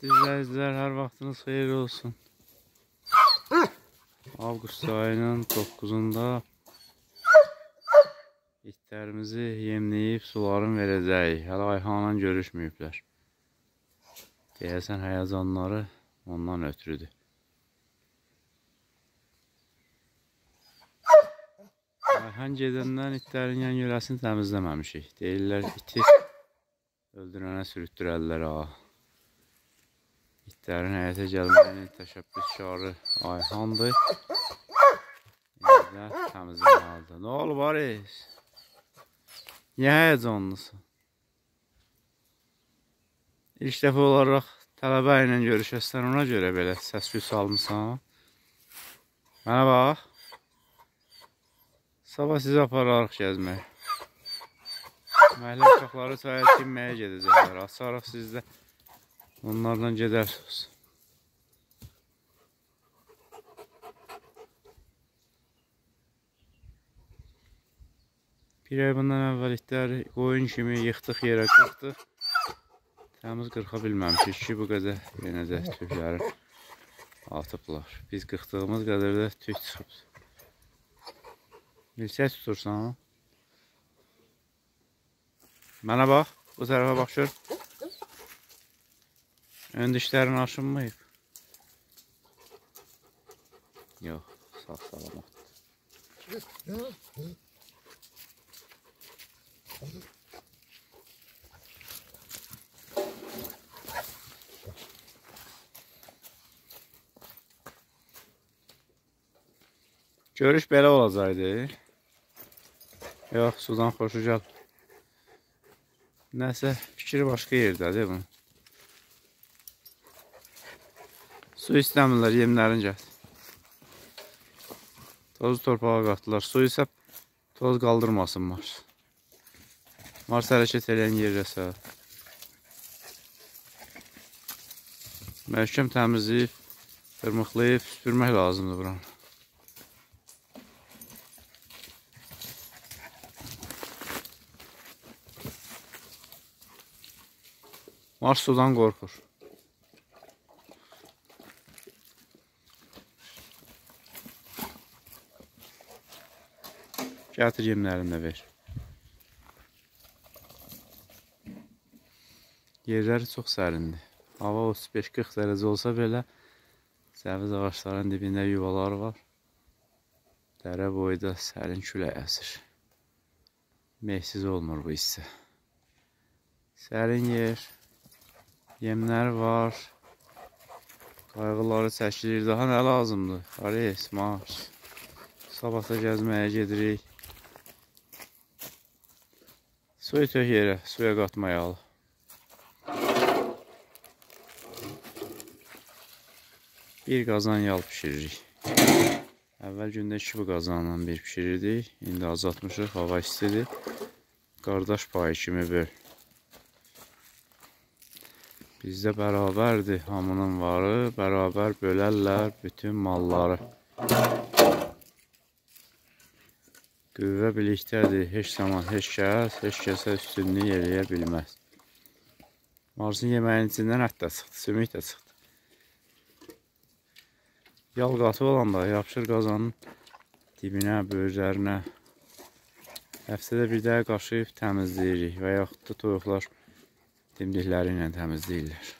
Hörmətli izləyicilər, hər vaxtınız xeyir olsun. Avqust ayının 9-da itlərimizi yemləyib sularını verəcəyik. Hələ Ayxanla görüşməyiblər. Deyəsən həyəcanları ondan ötürüdür. Ayxan gedəndən itlərin yan yörəsini təmizləməmişik. Deyirlər iti öldürənə sürütdürərlər ağa. İtlərin həyətə gəlməyinin təşəbbüskarı Ayhandır. İndi təmizləməlidir. Nə olub Aris? Niyə həyəcanlısın? İlk dəfə olaraq tələbə ilə görüşəsən ona görə belə səs-küy salmısan. Mənə bax. Sabah sizi apararıq gəzmək. Məhlə uşaqları çaya çinməyə gedəcəklər. Açarıq sizdə. Onlardan gedərsiniz. Bir ay bundan əvvəl itləri qoyun kimi yıxdıq yerə qırxdıq. Təmiz qırxa bilməmişik ki, bu qədər yenə də tükləri atıblar. Biz qırxdığımız qədər də tük çıxıb. Milçək tutursan. Mənə bax, bu tərəfə baxır. Ön dişlerin aşınmayıb. Yox, sağ salamat. Görüş belə olacaqdı. Yox, sudan xoşu gəl. Nəsə fikri başqa yerdədir bunun. Su istəmirlər, yemlərin gəl. Tozu torpağa qatdılar. Su isə toz qaldırmasın Mars. Mars hərəkət eləyən yerə səhər. Məhkəm təmizləyib, qırmıqlayıb, süpürmək lazımdır buranı. Mars sudan qorxur. Gətir yemlərini də ver. Yerləri çox sərindir. Hava 35-40 dərəcə olsa belə səviz ağaçların dibində yuvaları var. Dərə boyda sərin külək əsir. Mehsiz olmur bu hissə. Sərin yer, yemlər var. Qayğıları çəkilir. Daha nə lazımdır? Ares, Mars. Sabah da gəzməyə gedirik. Suyu tök yerə, suya qatmayalı. Bir qazan yal pişiririk. Əvvəl gündə iki bu qazanla bir pişirirdik. İndi azaltmışıq, hava istidir. Qardaş payı kimi böl. Bizdə bərabərdir hamının varı, bərabər bölərlər bütün malları. Qüvvə birlikdədir. Heç zaman heç kəs, heç kəsə üstünlük eləyə bilməz. Marsın yeməyinin içindən ət də çıxdı, sümük də çıxdı. Yal qatı olanda yapışır qazanın dibinə, böyürlərinə. Həftədə bir dəyə qaşıyıb təmizləyirik və yaxud da toyuqlar dimdikləri ilə təmizləyirlər.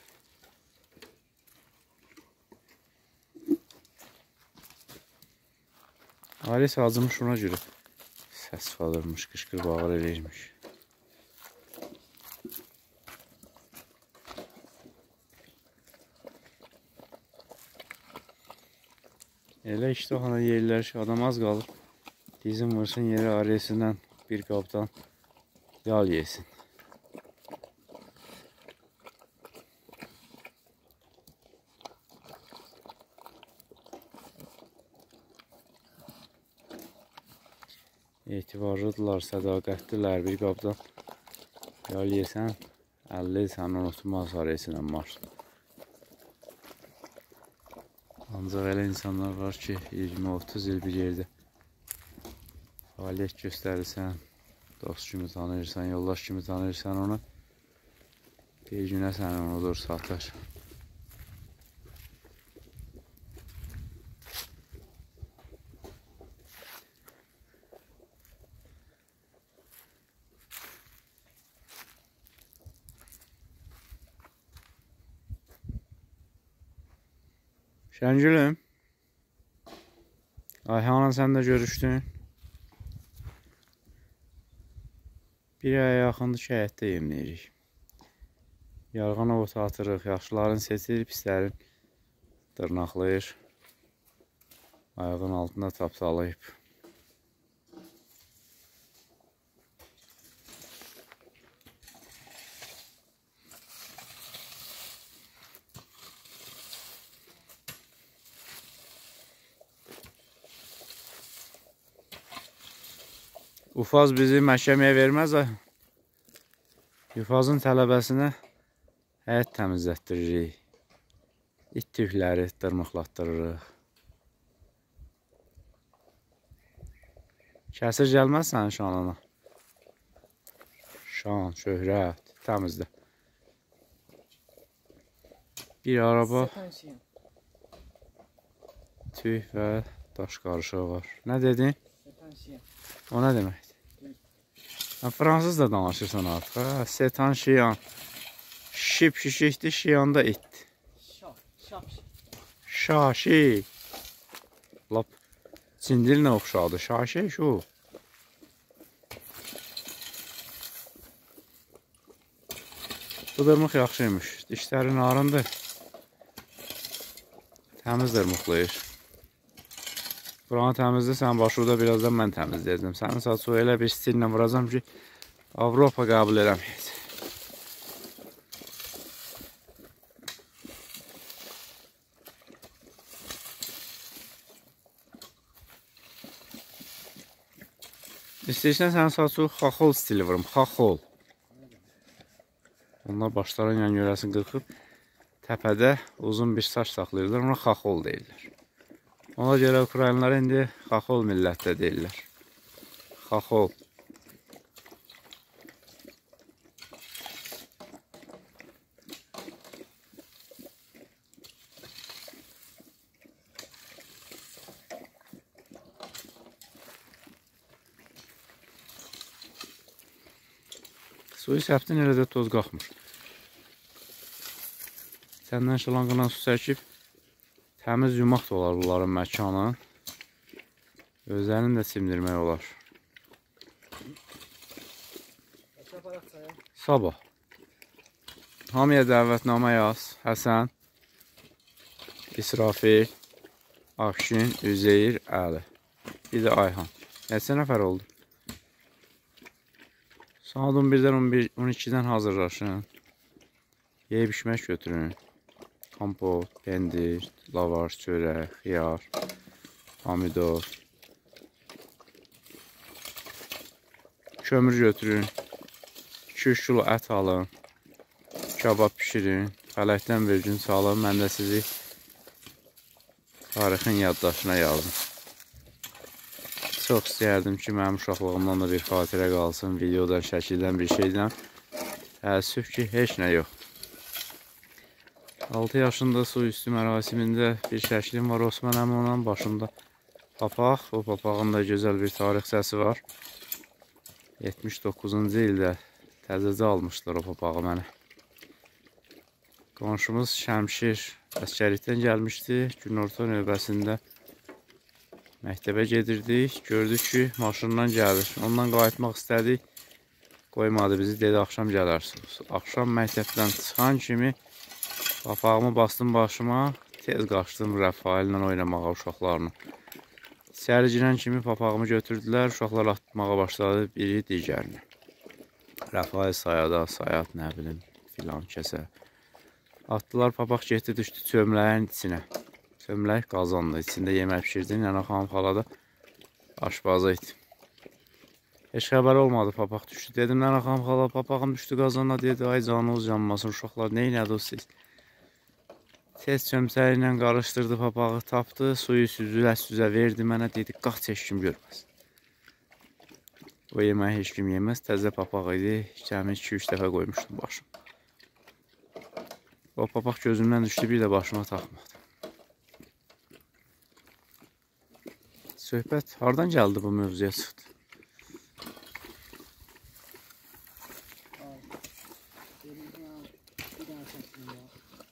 Ailesi azmış ona görə səs qalırmış, qışqır bağır eləyirmiş. Elə iştahana yerlər ki, adam az qalır. Dizin vursun yeri arayasından bir qabdan yal yesin. Etibarlıdırlar, sədaqətlidirlər. Bir qabdan yol yesən, 50 səni unutmaz arasından var. Ancaq elə insanlar var ki, 20-30 il bir yerdə fəaliyyət göstərirsən, dost kimi tanıyırsan, yoldaş kimi tanıyırsan onu, bir günə səni unudur, satır. Şəngülüm. Ayhanla sən də görüşdün. Bir aya yaxındır ki, həyətdə yemləyirik. Yarğana ot atırıq, yaxşıların seçir, pislərin dırnaqlayır. Ayağın altında tapsalayıb. Ufaz bizi məhkəməyə verməz də. Ufazın tələbəsinə həyət təmizlətdiririk. İt tükləri dırmıqlatdırırıq. Kəsir gəlməz sənin şanına. Şan, şöhrət, təmizlə. Bir araba tüy və daş qarışığı var. Nə dedin? O nə deməkdir? Fransız da danışırsan artıq. Hə, setan şiyan. Şip şişikdir, şiyanda itdir. Şaşi. Lap cindilinə oxşadı. Şaşi şu. Bu dırmıq yaxşıymış. Dişləri narındır. Təmiz dırmıqlayır. Buranı təmizləsən, başında birazdan mən təmizləyəcəm. Sənin saçı elə bir stillə vuracam ki, Avropa qəbul eləməyəcək. İstəyirsən sənin saçı xaxol stili vurum, xaxol. Onlar başların yan yörəsini qırxıb, təpədə uzun bir saç saxlayırlar, ona xaxol deyirlər. Ona görə Ukraynalar indi Xaxol millətdə deyirlər. Xaxol. Suyu səptin elə də toz qalxmır. Səndən şılanqından su çəkib Təmiz yumaq da olar bunların məkanı. Özlərinin də simdirmək olar. Sabah. Hamıya dəvətnamə yaz. Həsən, İsrafil, Akşin, Üzeyir, Əli. Bir də Ayhan. Neçə nəfər oldu? Saat 11-dən 12-dən hazırlaşın. Yeyib içmək götürün kompot, pendir, lavaş, çörək, xiyar, pomidor. Kömür götürün. 2-3 kilo ət alın. Kabab pişirin. Fələkdən bir gün salın. Mən də sizi tarixin yaddaşına yazdım. Çox istəyərdim ki, mənim uşaqlığımdan da bir xatirə qalsın. Videodan, şəkildən, bir şeydən. Təəssüf ki, heç nə yox. 6 yaşında su üstü mərasimində bir şəklim var Osman əmonun başında papaq. O papağın da gözəl bir tarixçəsi var. 79-cu ildə təzəcə almışlar o papağı mənə. Qonşumuz Şəmşir əskərlikdən gəlmişdi. Günorta növbəsində məktəbə gedirdik. Gördük ki, maşından gəlir. Ondan qayıtmaq istədik. Qoymadı bizi, dedi axşam gələrsiniz. Axşam məktəbdən çıxan kimi Papağımı bastım başıma, tez qaçdım Rəfaillə oynamağa uşaqlarla. İçəri girən kimi papağımı götürdülər, uşaqlar atmağa başladı biri digərini. Rəfail sayada, sayat nə bilim, filan kəsə. Atdılar, papaq getdi, düşdü çömləyin içinə. Çömlək qazandı, içində yemək pişirdi, nənə xanım xala da aşbazı idi. Heç xəbər olmadı, papaq düşdü. Dedim, nənə xanım xala, papağım düşdü qazana, dedi, ay canınız yanmasın, uşaqlar, neynədi o siz? Tez çömsəyi ilə qarışdırdı, papağı tapdı, suyu süzülə-süzə verdi mənə, dedi, qaç heç kim görməz. O yeməyi heç kim yeməz, təzə papaq idi, kəmi 2-3 dəfə qoymuşdum başım. O papaq gözümdən düşdü, bir də başıma taxmadı. Söhbət hardan gəldi bu mövzuya çıxdı?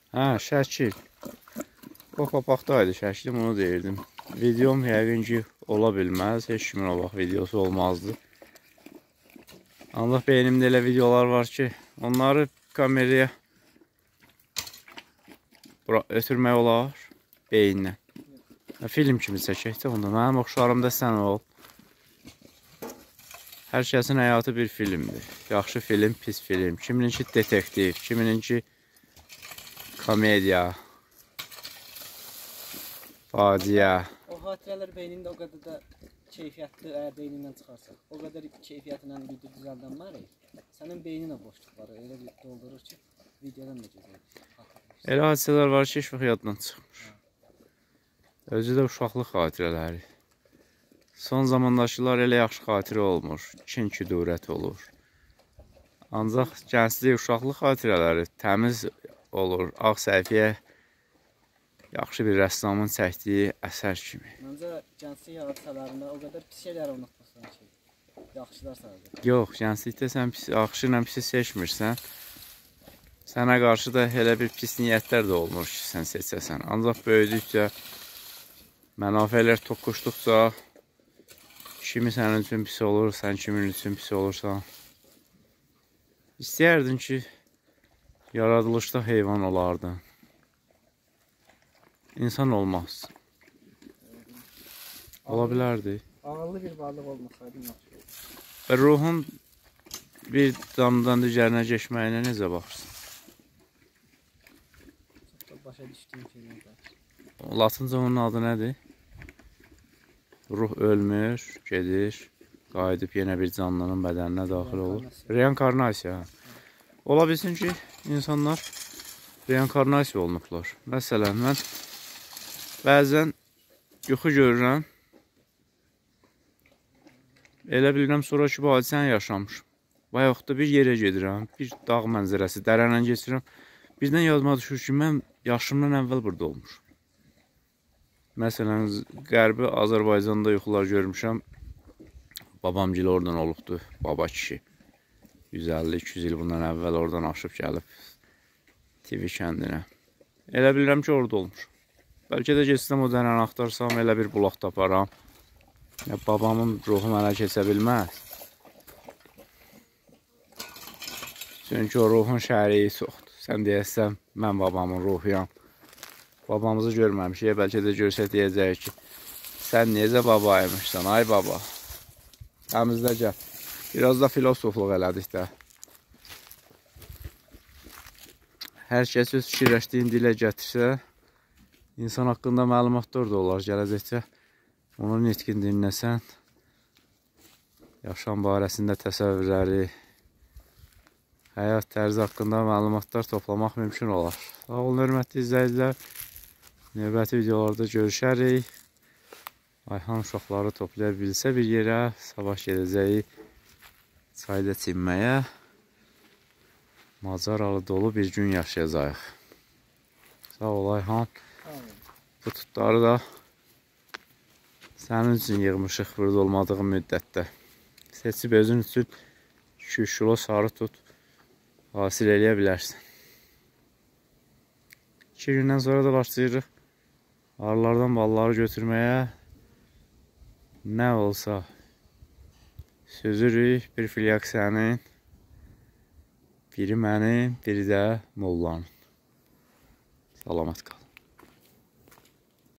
Hə, şəkil. Qoqapaqdaydı şəklim, onu deyirdim. Videom yəqin ki, ola bilməz. Heç kimin o vaxt videosu olmazdı. Allah beynimdə elə videolar var ki, onları kameraya bura ötürmək olar beyinlə. Film kimi çəkək də onda. Mənim oxşarım da sən ol. Hər kəsin həyatı bir filmdir. Yaxşı film, pis film. Kimininki detektiv, kimininki komediya, faciə. O xatirələr beynində o qədər də keyfiyyətli əgər beynindən çıxarsa, o qədər keyfiyyətlə video düzəldən var ya, sənin beynin o boşluqları elə bir doldurur ki, videodan da gözəl. Elə hadisələr var ki, heç vaxt yaddan çıxmır. Özü də uşaqlıq xatirələri. Son zamandakılar elə yaxşı xatirə olmur. Kin küdurət olur. Ancaq gənclik, uşaqlıq xatirələri təmiz olur. Ağ səhifəyə yaxşı bir rəssamın çəkdiyi əsər kimi. Məncə gənclik hadisələrində o qədər pis şeylər unutmursan ki, yaxşılar sadəcə. Yox, gənclikdə sən pis, yaxşı ilə pisi seçmirsən. Sənə qarşı da elə bir pis niyyətlər də olmur ki, sən seçəsən. Ancaq böyüdükcə, mənafələr toqquşduqca kimi sənin üçün pis olur, sən kimin üçün pis olursan. İstəyərdin ki, yaradılışda heyvan olardın. İnsan olmaz. Ola bilərdi. Ağıllı bir varlıq olmasaydın yaxşı olardı. Və ruhun bir damdan digərinə keçməyinə necə baxırsan? Başa düşdüyüm şeylər var. Latınca onun adı nədir? Ruh ölmür, gedir, qayıdıb yenə bir canlının bədəninə daxil olur. Reinkarnasiya. hə. Ola bilsin ki, insanlar reinkarnasiya olunublar. Məsələn, mən bəzən yuxu görürəm. Elə bilirəm sonra ki, bu hadisəni yaşamışım. Bayaq da bir yerə gedirəm, bir dağ mənzərəsi, dərəndən keçirəm. Birdən yadıma düşür ki, mən yaşımdan əvvəl burada olmuşum. Məsələn, Qərbi Azərbaycanda yuxular görmüşəm. Babamgil oradan olubdu, baba kişi. 150-200 il bundan əvvəl oradan aşıb gəlib TV kəndinə. Elə bilirəm ki, orada olmuş. Bəlkə də getsəm o dənəni axtarsam elə bir bulaq taparam. Ya, babamın ruhu mənə keçə bilməz. Çünki o ruhun şəriyi çoxdur. Sən deyəsən, mən babamın ruhuyam. Babamızı görməmişik, bəlkə də görsək deyəcəyik ki, sən necə babaymışsan, ay baba. Təmizlə gəl. Biraz da filosofluq elədik də. Hər kəs öz fikirləşdiyin dilə gətirsə, insan haqqında məlumatlar da olar gələcəkcə. Onun nitqini dinləsən, yaşam barəsində təsəvvürləri, həyat tərzi haqqında məlumatlar toplamaq mümkün olar. Sağ olun, hörmətli izləyicilər. Növbəti videolarda görüşərik. Ayhan uşaqları toplaya bilsə bir yerə, sabah gedəcəyi çayda çimməyə macaralı dolu bir gün yaşayacağıq. Sağ ol Ayhan. Bu tutları da sənin üçün yığmışıq burada olmadığın müddətdə. Seçib özün üçün 2 kilo sarı tut, hasil eləyə bilərsən. 2 gündən sonra da başlayırıq arılardan balları götürməyə. Nə olsa süzürük, bir filyak sənin, biri mənim, biri də mollanın. Salamat qal.